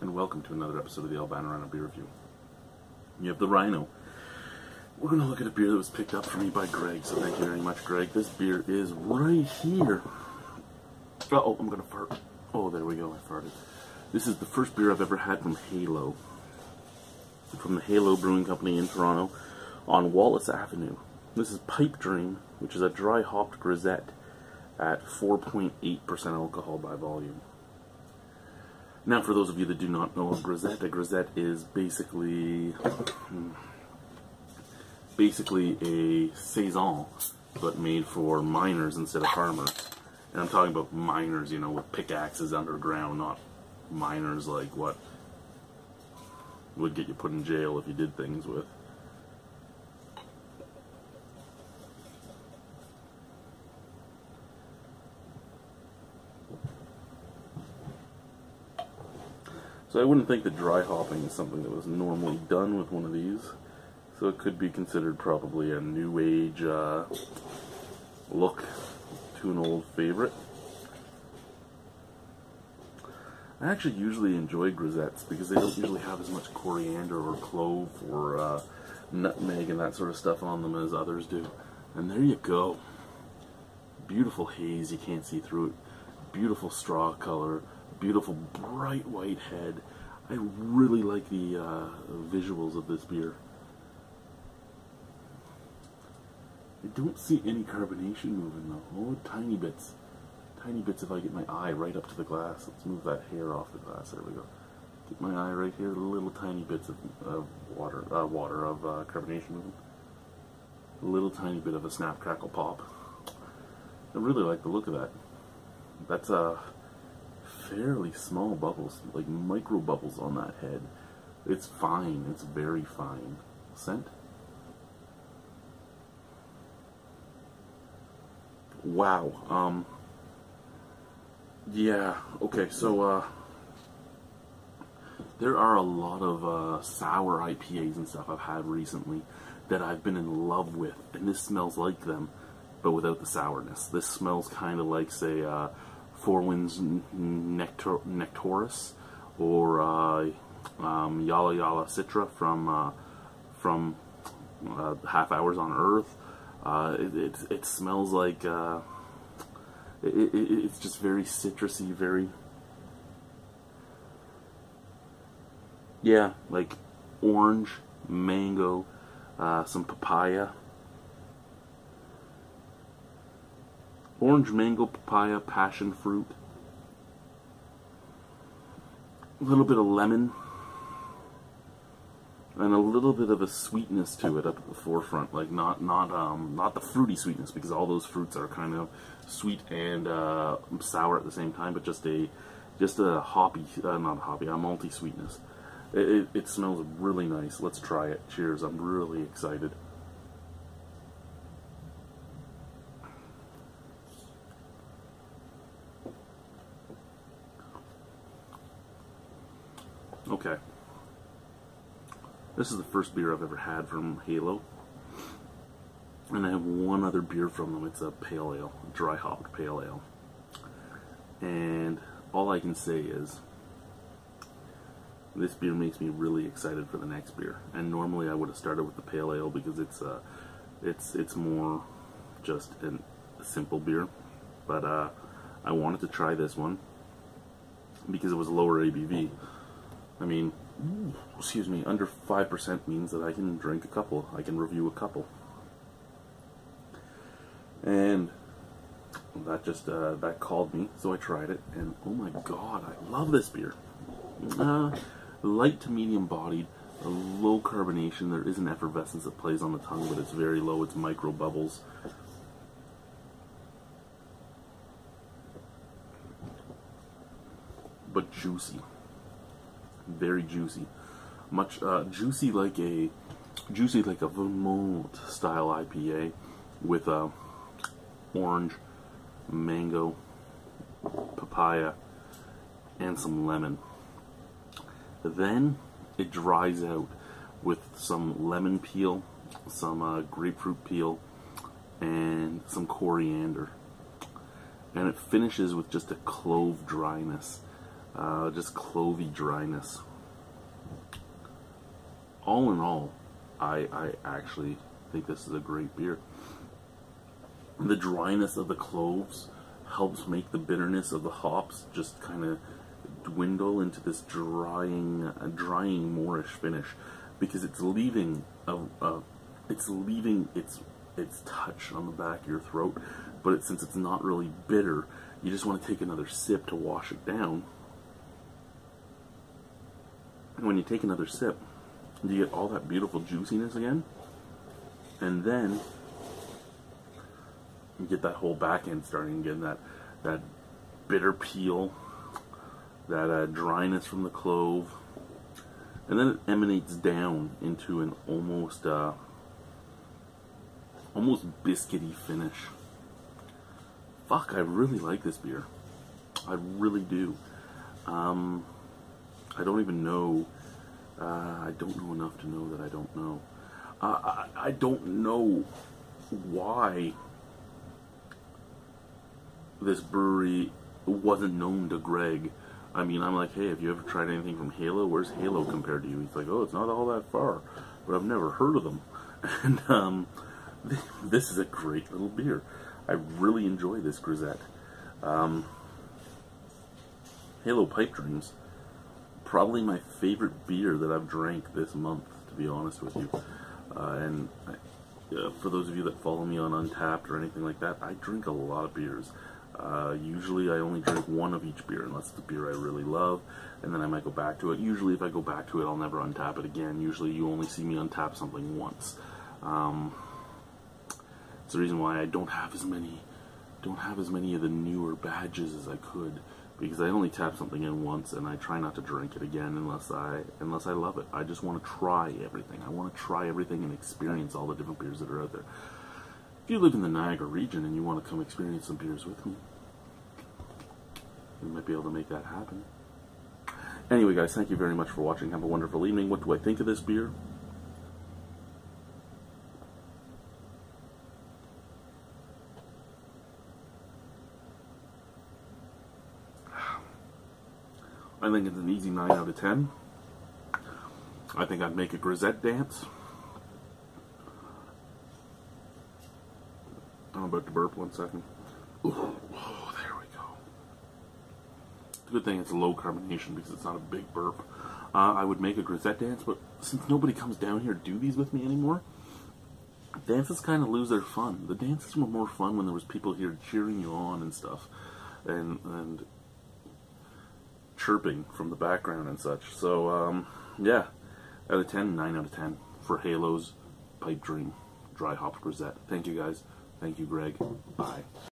and welcome to another episode of the Albino Rhino Beer Review. You have the Rhino. We're going to look at a beer that was picked up for me by Greg, so thank you very much, Greg. This beer is right here. oh, I'm going to fart. Oh, there we go, I farted. This is the first beer I've ever had from Halo. From the Halo Brewing Company in Toronto on Wallace Avenue. This is Pipe Dream, which is a dry hopped grisette at 4.8% alcohol by volume. Now, for those of you that do not know a grisette, a grisette is basically hmm, basically a saison, but made for miners instead of farmers. And I'm talking about miners, you know, with pickaxes underground, not miners like what would get you put in jail if you did things with. So I wouldn't think that dry hopping is something that was normally done with one of these. So it could be considered probably a new age uh, look to an old favorite. I actually usually enjoy grisettes because they don't usually have as much coriander or clove or uh, nutmeg and that sort of stuff on them as others do. And there you go. Beautiful haze, you can't see through it. Beautiful straw color, beautiful bright white head. I really like the uh, visuals of this beer. I don't see any carbonation moving though. Oh, tiny bits. Tiny bits if I get my eye right up to the glass. Let's move that hair off the glass. There we go. Get my eye right here. Little tiny bits of, of water, uh, water of uh, carbonation moving. A little tiny bit of a snap, crackle, pop. I really like the look of that. That's a uh, fairly small bubbles, like micro bubbles on that head. It's fine, it's very fine. Scent? Wow. Um, yeah, okay, so, uh, there are a lot of uh, sour IPAs and stuff I've had recently that I've been in love with, and this smells like them, but without the sourness. This smells kind of like, say, uh, Four Winds Nectar Nectarous or uh, um, Yala Yala Citra from uh, from uh, Half Hours on Earth. Uh, it, it, it, smells like uh, it, it's just very citrusy, very yeah, like orange, mango, uh, some papaya. Orange, mango, papaya, passion fruit, a little bit of lemon, and a little bit of a sweetness to it up at the forefront, like not not um not the fruity sweetness because all those fruits are kind of sweet and uh, sour at the same time, but just a just a hoppy, uh, not a hoppy, a malty sweetness. It, it, it smells really nice. Let's try it. Cheers! I'm really excited. Okay. This is the first beer I've ever had from Halo. And I have one other beer from them. It's a pale ale, dry hopped pale ale. And all I can say is this beer makes me really excited for the next beer. And normally I would have started with the pale ale because it's uh it's it's more just an, a simple beer. But uh I wanted to try this one because it was lower ABV. I mean, excuse me, under 5% means that I can drink a couple. I can review a couple. And that just, uh, that called me, so I tried it, and oh my god, I love this beer. Uh, light to medium bodied, low carbonation, there is an effervescence that plays on the tongue, but it's very low, it's micro bubbles. But juicy very juicy, much uh, juicy like a juicy like a Vermont style IPA with a uh, orange, mango, papaya, and some lemon. Then it dries out with some lemon peel, some uh, grapefruit peel, and some coriander. And it finishes with just a clove dryness uh, just clovey dryness. All in all, I, I actually think this is a great beer. The dryness of the cloves helps make the bitterness of the hops just kind of dwindle into this drying, uh, drying moreish finish because it's leaving a, a, it's leaving its its touch on the back of your throat, but it, since it's not really bitter, you just want to take another sip to wash it down. And when you take another sip, you get all that beautiful juiciness again, and then you get that whole back end starting again, that that bitter peel, that uh, dryness from the clove, and then it emanates down into an almost uh, almost biscuity finish. Fuck, I really like this beer. I really do. Um, I don't even know. Uh, I don't know enough to know that I don't know. Uh, I, I don't know why this brewery wasn't known to Greg. I mean, I'm like, hey, have you ever tried anything from Halo? Where's Halo compared to you? He's like, oh, it's not all that far, but I've never heard of them. And um, this is a great little beer. I really enjoy this grisette. Um, Halo Pipe Dreams, probably my favorite beer that I've drank this month, to be honest with you. Uh, and I, uh, for those of you that follow me on Untappd or anything like that, I drink a lot of beers. Uh, usually I only drink one of each beer unless it's a beer I really love, and then I might go back to it. Usually if I go back to it, I'll never untap it again. Usually you only see me untap something once. Um, it's the reason why I don't have as many don't have as many of the newer badges as I could because I only tap something in once and I try not to drink it again unless I unless I love it. I just want to try everything. I want to try everything and experience all the different beers that are out there. If you live in the Niagara region and you want to come experience some beers with me, we might be able to make that happen. Anyway, guys, thank you very much for watching. Have a wonderful evening. What do I think of this beer? I think it's an easy 9 out of 10. I think I'd make a grisette dance. I'm about to burp one second. Ooh, oh, there we go. It's a good thing it's a low carbonation because it's not a big burp. Uh, I would make a grisette dance, but since nobody comes down here to do these with me anymore, dances kind of lose their fun. The dances were more fun when there was people here cheering you on and stuff. And, and chirping from the background and such. So, um, yeah, out of 10, 9 out of 10 for Halo's Pipe Dream Dry Hop Grisette. Thank you guys. Thank you, Greg. Bye.